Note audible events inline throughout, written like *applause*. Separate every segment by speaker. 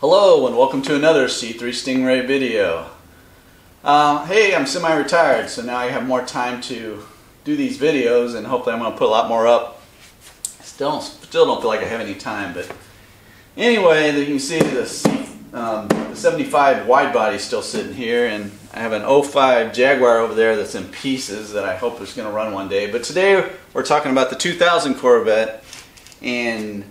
Speaker 1: Hello and welcome to another C3 Stingray video. Uh, hey, I'm semi-retired, so now I have more time to do these videos and hopefully I'm going to put a lot more up. Still, still don't feel like I have any time, but anyway, you can see this, um, the 75 wide body still sitting here and I have an 05 Jaguar over there that's in pieces that I hope is going to run one day. But today we're talking about the 2000 Corvette and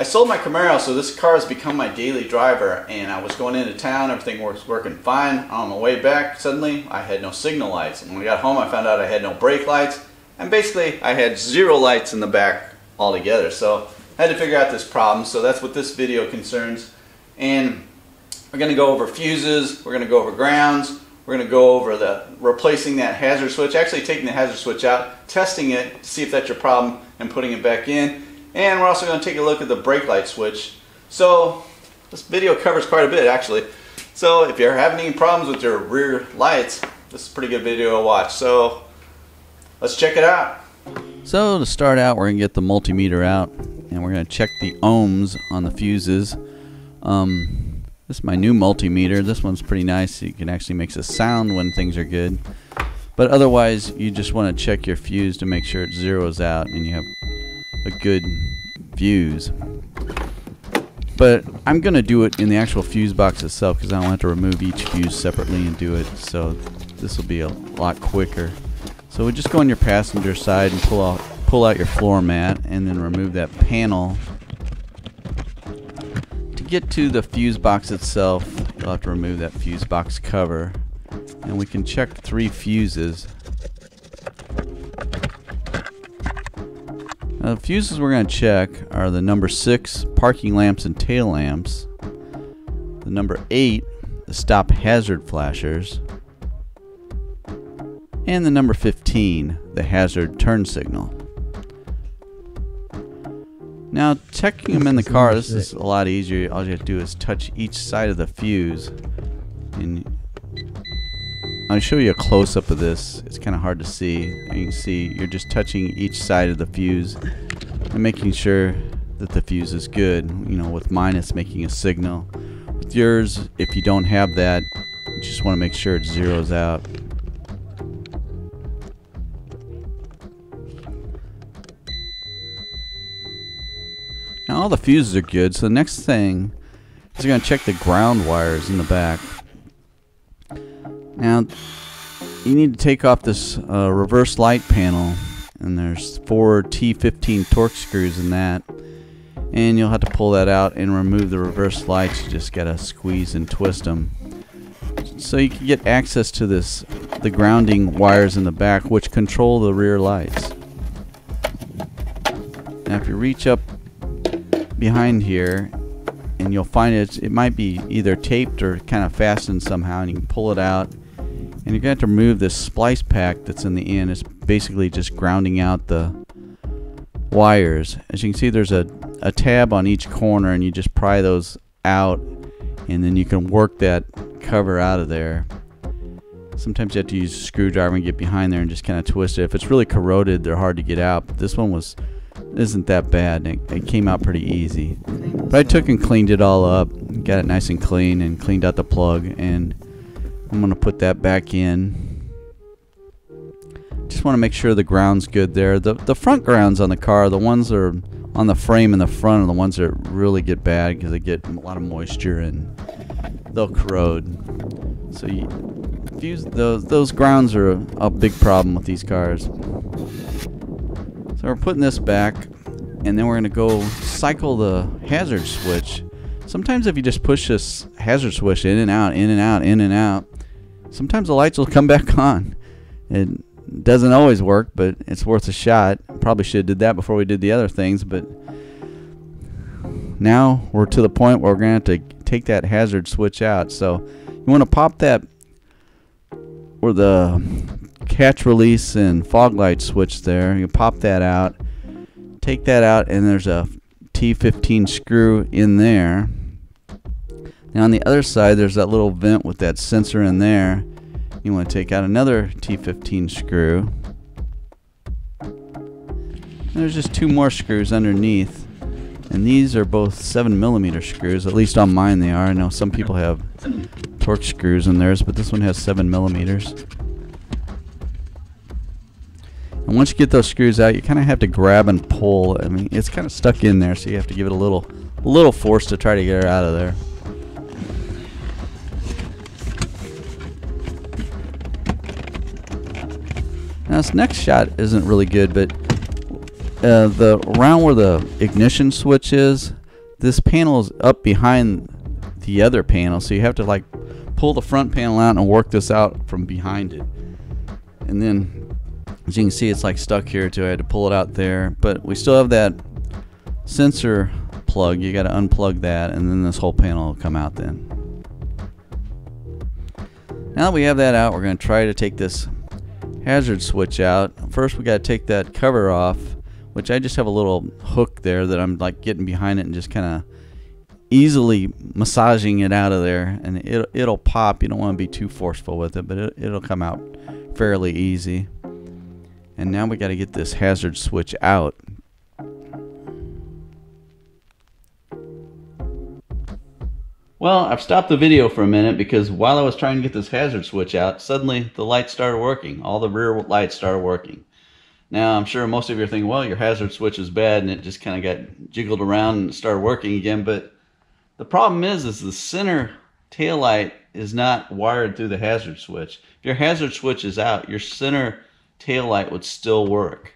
Speaker 1: I sold my Camaro, so this car has become my daily driver. And I was going into town, everything was working fine. On the way back, suddenly I had no signal lights. And when I got home, I found out I had no brake lights. And basically, I had zero lights in the back altogether. So I had to figure out this problem. So that's what this video concerns. And we're going to go over fuses, we're going to go over grounds, we're going to go over the replacing that hazard switch, actually taking the hazard switch out, testing it, see if that's your problem, and putting it back in. And we're also going to take a look at the brake light switch. So this video covers quite a bit actually. So if you're having any problems with your rear lights, this is a pretty good video to watch. So let's check it out.
Speaker 2: So to start out, we're going to get the multimeter out and we're going to check the ohms on the fuses. Um, this is my new multimeter. This one's pretty nice. It can actually makes a sound when things are good. But otherwise, you just want to check your fuse to make sure it zeroes out and you have a good fuse. But I'm going to do it in the actual fuse box itself because I don't have to remove each fuse separately and do it. So this will be a lot quicker. So we just go on your passenger side and pull out, pull out your floor mat and then remove that panel. To get to the fuse box itself, you'll have to remove that fuse box cover. And we can check three fuses. Now, the fuses we're going to check are the number 6 parking lamps and tail lamps, the number 8 the stop hazard flashers, and the number 15 the hazard turn signal. Now checking them in the car, this is a lot easier. All you have to do is touch each side of the fuse and I'll show you a close-up of this. It's kind of hard to see. You can see you're just touching each side of the fuse and making sure that the fuse is good. You know, with mine it's making a signal. With yours, if you don't have that, you just want to make sure it zeroes out. Now all the fuses are good, so the next thing is we're going to check the ground wires in the back. Now, you need to take off this uh, reverse light panel, and there's four T15 Torx screws in that. And you'll have to pull that out and remove the reverse lights. You just gotta squeeze and twist them. So you can get access to this, the grounding wires in the back, which control the rear lights. Now if you reach up behind here, and you'll find it, it might be either taped or kind of fastened somehow, and you can pull it out and you're going to have to remove this splice pack that's in the end. It's basically just grounding out the wires. As you can see, there's a, a tab on each corner, and you just pry those out, and then you can work that cover out of there. Sometimes you have to use a screwdriver and get behind there and just kind of twist it. If it's really corroded, they're hard to get out. But this one was isn't that bad. It, it came out pretty easy. But I took and cleaned it all up, got it nice and clean, and cleaned out the plug and I'm going to put that back in. Just want to make sure the ground's good there. The, the front grounds on the car, the ones that are on the frame in the front are the ones that really get bad because they get a lot of moisture and they'll corrode. So you those those grounds are a, a big problem with these cars. So we're putting this back and then we're going to go cycle the hazard switch. Sometimes if you just push this hazard switch in and out, in and out, in and out, sometimes the lights will come back on. It doesn't always work, but it's worth a shot. Probably should have did that before we did the other things, but now we're to the point where we're going to have to take that hazard switch out. So you want to pop that or the catch release and fog light switch there. You pop that out, take that out, and there's a T15 screw in there. Now on the other side, there's that little vent with that sensor in there. You want to take out another T15 screw. And there's just two more screws underneath. And these are both 7 millimeter screws, at least on mine they are. I know some people have Torx screws in theirs, but this one has 7 millimeters. And once you get those screws out, you kind of have to grab and pull. I mean, it's kind of stuck in there, so you have to give it a little, a little force to try to get her out of there. Now this next shot isn't really good, but uh, the around where the ignition switch is, this panel is up behind the other panel, so you have to like pull the front panel out and work this out from behind it. And then, as you can see, it's like stuck here too. I had to pull it out there, but we still have that sensor plug. You got to unplug that, and then this whole panel will come out then. Now that we have that out, we're going to try to take this hazard switch out. First we got to take that cover off, which I just have a little hook there that I'm like getting behind it and just kind of easily massaging it out of there and it, it'll pop. You don't want to be too forceful with it, but it, it'll come out fairly easy. And now we got to get this hazard switch out. Well, I've stopped the video for a minute because while I was trying to get this hazard switch out, suddenly the lights started working. All the rear lights started working. Now, I'm sure most of you are thinking, well, your hazard switch is bad and it just kind of got jiggled around and started working again. But the problem is, is the center tail light is not wired through the hazard switch. If your hazard switch is out, your center tail light would still work.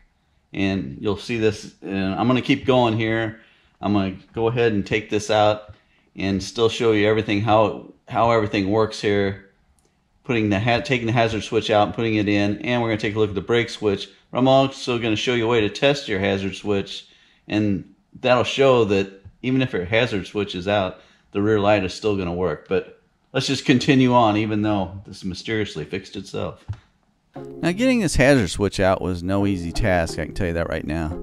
Speaker 2: And you'll see this, and I'm going to keep going here. I'm going to go ahead and take this out and still show you everything how how everything works here. Putting the taking the hazard switch out and putting it in, and we're going to take a look at the brake switch. But I'm also going to show you a way to test your hazard switch, and that'll show that even if your hazard switch is out, the rear light is still going to work. But let's just continue on, even though this mysteriously fixed itself. Now, getting this hazard switch out was no easy task. I can tell you that right now.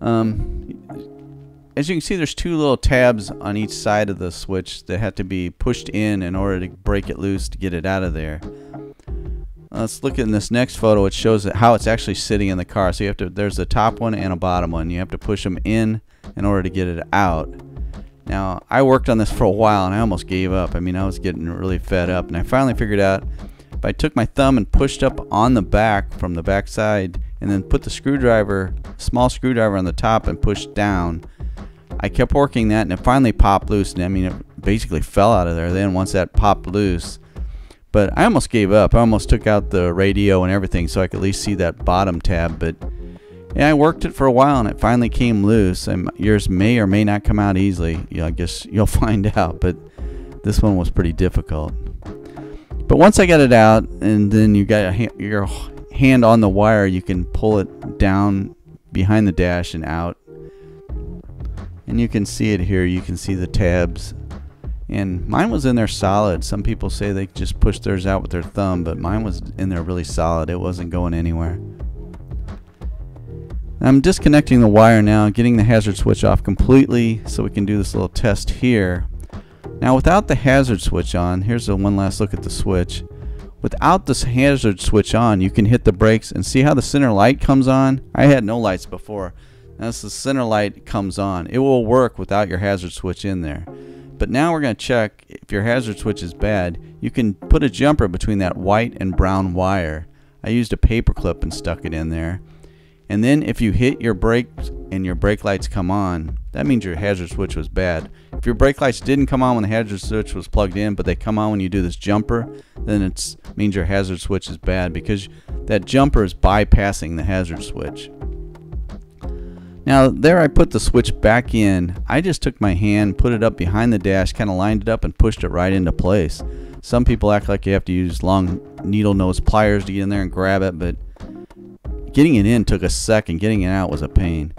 Speaker 2: Um, as you can see, there's two little tabs on each side of the switch that have to be pushed in in order to break it loose to get it out of there. Let's look at this next photo. It shows how it's actually sitting in the car. So you have to, there's a top one and a bottom one. You have to push them in in order to get it out. Now, I worked on this for a while and I almost gave up. I mean, I was getting really fed up. And I finally figured out if I took my thumb and pushed up on the back from the back side and then put the screwdriver, small screwdriver on the top and pushed down, I kept working that and it finally popped loose. And I mean, it basically fell out of there then once that popped loose. But I almost gave up. I almost took out the radio and everything so I could at least see that bottom tab. But yeah, I worked it for a while and it finally came loose. And yours may or may not come out easily. Yeah, I guess *laughs* you'll find out. But this one was pretty difficult. But once I got it out and then you got your hand on the wire, you can pull it down behind the dash and out and you can see it here. You can see the tabs. And mine was in there solid. Some people say they just push theirs out with their thumb but mine was in there really solid. It wasn't going anywhere. I'm disconnecting the wire now getting the hazard switch off completely so we can do this little test here. Now without the hazard switch on here's a one last look at the switch. Without this hazard switch on you can hit the brakes and see how the center light comes on? I had no lights before as the center light comes on. It will work without your hazard switch in there. But now we're going to check if your hazard switch is bad. You can put a jumper between that white and brown wire. I used a paper clip and stuck it in there. And then if you hit your brakes and your brake lights come on, that means your hazard switch was bad. If your brake lights didn't come on when the hazard switch was plugged in, but they come on when you do this jumper, then it means your hazard switch is bad because that jumper is bypassing the hazard switch. Now there I put the switch back in. I just took my hand, put it up behind the dash, kind of lined it up and pushed it right into place. Some people act like you have to use long needle nose pliers to get in there and grab it, but getting it in took a second. Getting it out was a pain.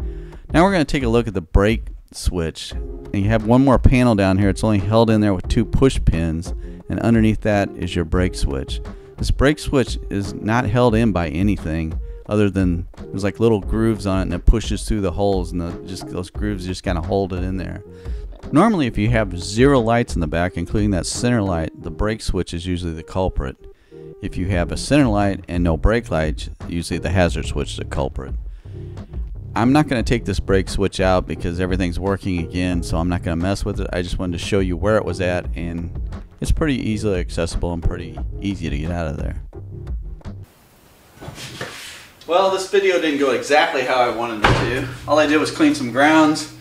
Speaker 2: Now we're going to take a look at the brake switch. And you have one more panel down here. It's only held in there with two push pins, and underneath that is your brake switch. This brake switch is not held in by anything other than there's like little grooves on it and it pushes through the holes and the, just those grooves just kind of hold it in there. Normally if you have zero lights in the back including that center light the brake switch is usually the culprit. If you have a center light and no brake lights usually the hazard switch is the culprit. I'm not going to take this brake switch out because everything's working again, so I'm not going to mess with it. I just wanted to show you where it was at, and it's pretty easily accessible and pretty easy to get out of there.
Speaker 1: Well, this video didn't go exactly how I wanted it to. All I did was clean some grounds,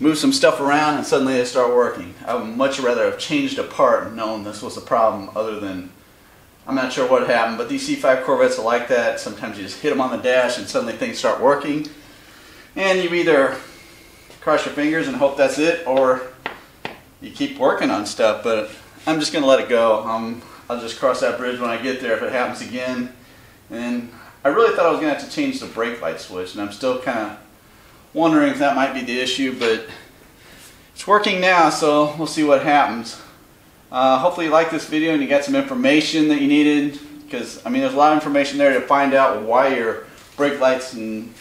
Speaker 1: move some stuff around, and suddenly they start working. I would much rather have changed a part known this was a problem other than I'm not sure what happened, but these C5 Corvettes are like that. Sometimes you just hit them on the dash and suddenly things start working. And you either cross your fingers and hope that's it, or you keep working on stuff. But I'm just going to let it go. Um, I'll just cross that bridge when I get there if it happens again. And I really thought I was going to have to change the brake light switch, and I'm still kind of wondering if that might be the issue, but it's working now, so we'll see what happens. Uh, hopefully you liked this video and you got some information that you needed, because I mean there's a lot of information there to find out why your brake lights and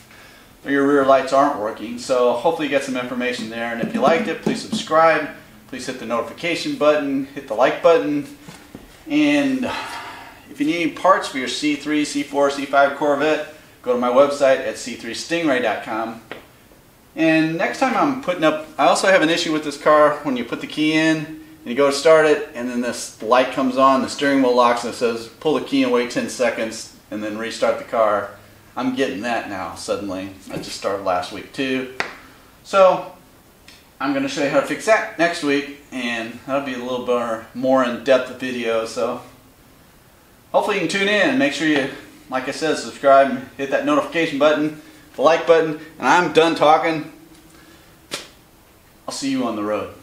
Speaker 1: your rear lights aren't working. So hopefully you get some information there, and if you liked it, please subscribe. Please hit the notification button, hit the like button, and if you need any parts for your C3, C4, C5 Corvette, go to my website at c3stingray.com. And next time I'm putting up, I also have an issue with this car when you put the key in and you go to start it and then this light comes on, the steering wheel locks and it says pull the key and wait 10 seconds and then restart the car. I'm getting that now suddenly. I just started last week too. So I'm going to show you how to fix that next week and that'll be a little bit more in-depth video. So hopefully you can tune in make sure you, like I said, subscribe, hit that notification button, the like button, and I'm done talking. I'll see you on the road.